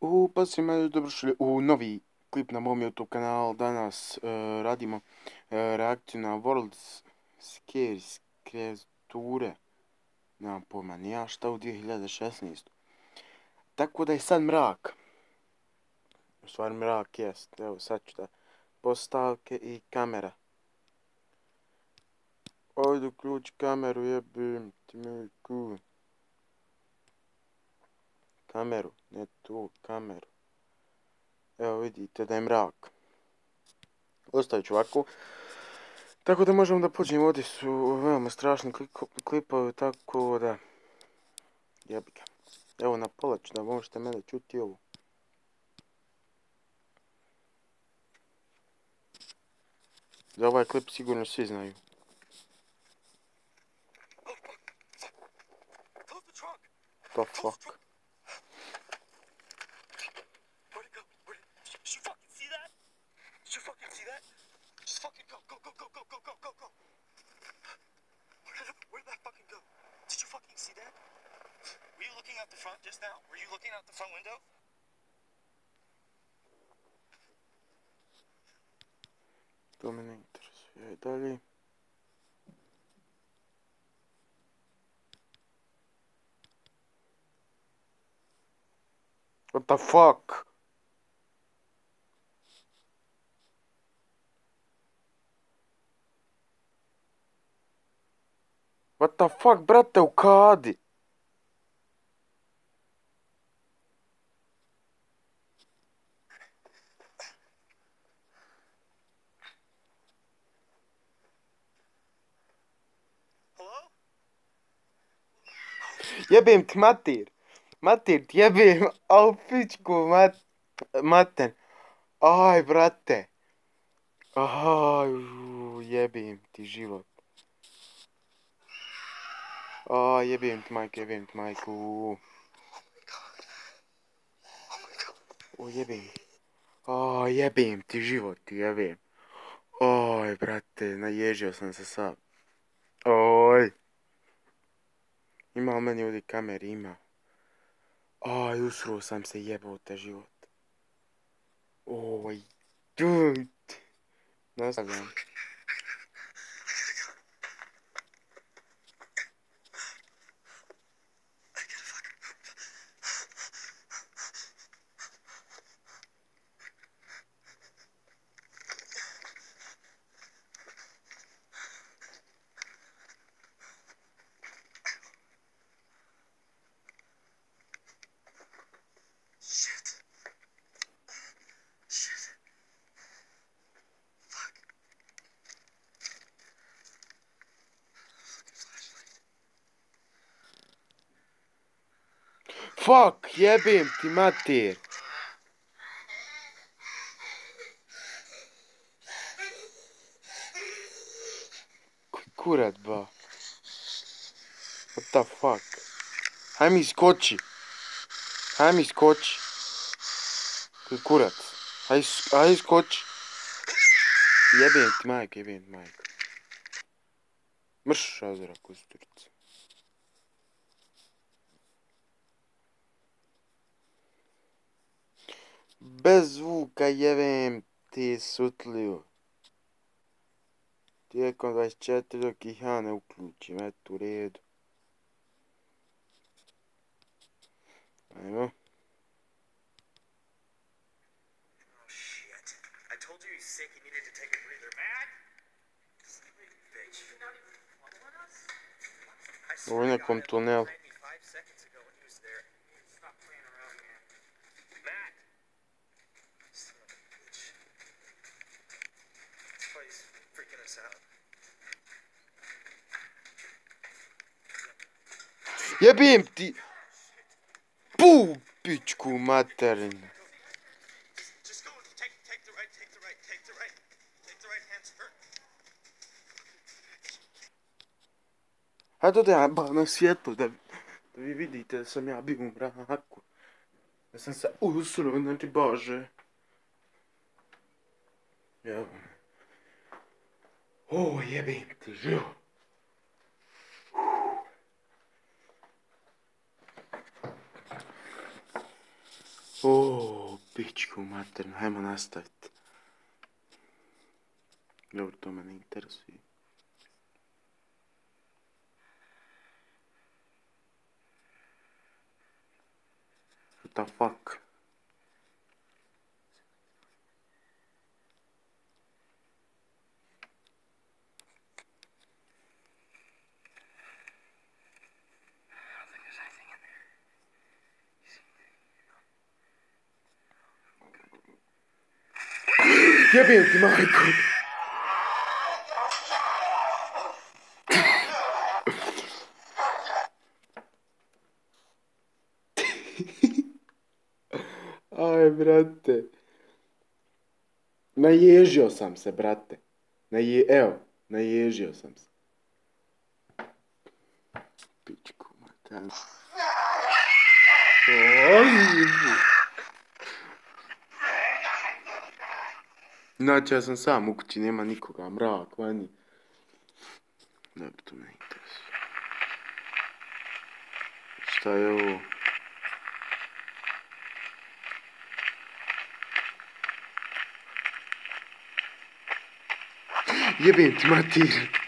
U, pa me, dobrošli u novi klip na mom YouTube kanalu. Danas uh, radimo uh, reakciju na World Scares kreature. Nemam pojma, nija šta u 2016. Tako da je sad mrak. U stvari mrak jest. Evo sad ću da postavke i kamera. Ovdje uključi kameru jebim ti mi cool kameru, ne tu kameru. Evo vidite da je mrak. Ostavit ću ovako. Tako da možemo da pođemo, ovdje su veoma strašni klipovi, tako da... Jebi ga. Evo na pola ću da možete mene čuti ovo. Za ovaj klip sigurno svi znaju. The fuck? To me ne interesuje. Dalje. What the fuck? What the fuck, brate, Jebem ti mater. Mater ti jebem. Au pičku mat, mater. Aj, brate. Aj, jebem ti život. Aj, jebem ti majku, jebem ti majku. O, jebem. Aj, jebem ti život, jebem. Aj, brate, naježio sam se sad. Aj. Ima meni ovdje kamer, ima. Aj, usruo sam se jebao te život. Oj, dude. Nastavljam. Fuck, jebim ti mater. Koji kurat, ba? What the fuck? Haj mi skoči. Haj mi skoči. Koji kurat? Haj, haj skoči. Jebim ti majke, jebim ti majke. Mrš, razora, kusturica. Bez zvuka jevem ti sutliju. Tijekom 24 dok ih ja ne uključim, eto u redu. Ajmo. Ovo je nekom tunelu. حبيبتي بوبيتشكو ماترن هذا عبارة عن سياطة ده Vivi dite, să mi abia un braco. Senza ursul non ti boge. Yeah. Oh, e bem, te juro. О, бичку матер, Хайман оставит. Говорит, у меня гитара стоит. What the fuck? Jebim ti majku! Aj, brate. Naježio sam se, brate. Naje... Evo, naježio sam se. Pičku, matan. Oj! Znači, ja sam sam u kući, nema nikoga, mrak, vani. Dobro, to me interesuje. Šta je ovo? Jebim ti matir.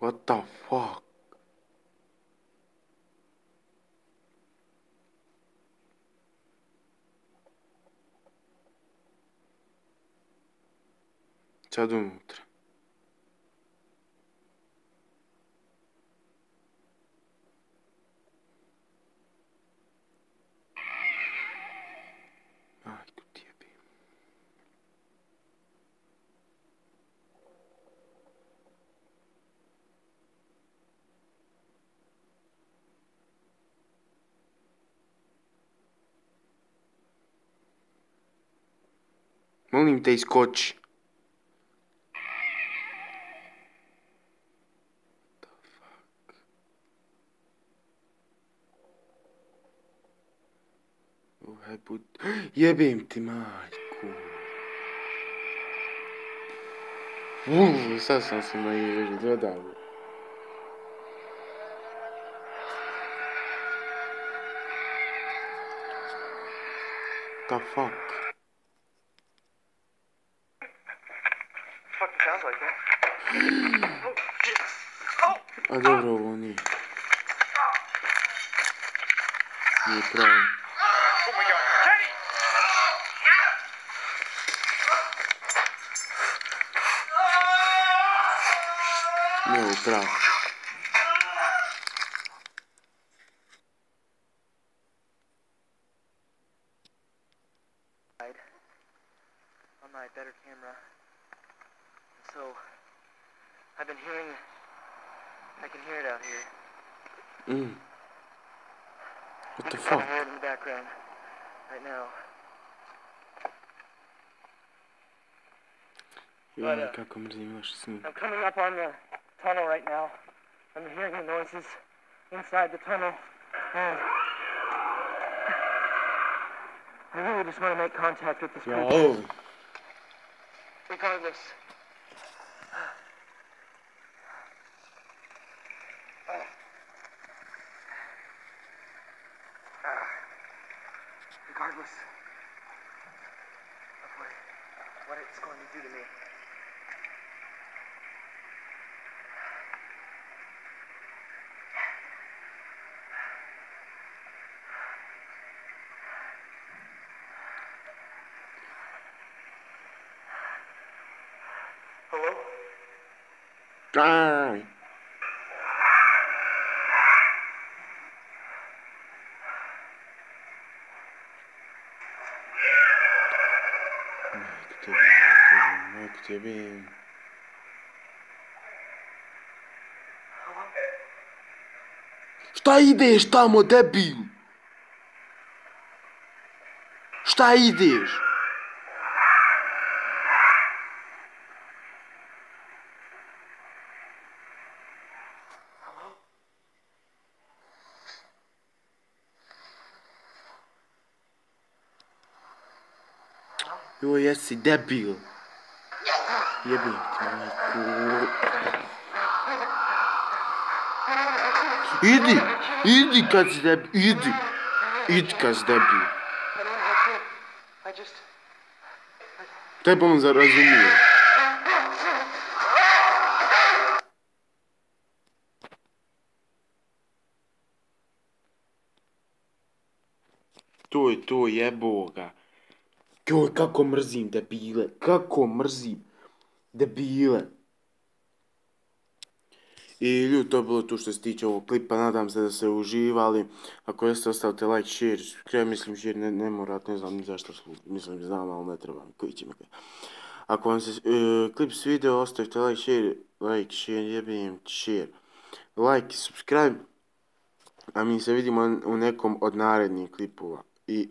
What the fuck? 자두 못 들어. Vamos limitar Scott. E é bem temático. Uh, essa sensação aí é agradável. The fuck? A dobra, bo nie. Nie, prawie. Miał prawo. On my better camera. So... I've been hearing I can hear it out here. Mm. What the fuck? I can hear it in the background right now. Joj, kako mrzim vaš snim. I'm coming up on the tunnel right now. I'm hearing the noises inside the tunnel. And I really just want to make contact with this Ja, Regardless. Regardless of what, what it's going to do to me. Hello? Aj. que teve. Está aí, desde, está, meu débil! Está aí, desde. Eu é esse débil. Jebim ti majku. Idi, idi kad si debi, idi. Idi kad si debi. I Tebe on zarazumio. To je to, jeboga. Joj, kako mrzim debile, kako mrzim debile. I ljudi, to je bilo to što se tiče ovog klipa, nadam se da ste uživali. Ako jeste, ostavite like, share, kraj mislim share, ne, ne morate, ne znam ni zašto služi, mislim znam, ali ne treba, koji će mi kaj. Ako vam se e, klip svidio, ostavite like, share, like, share, jebim, share, like, subscribe, a mi se vidimo u nekom od narednih klipova. I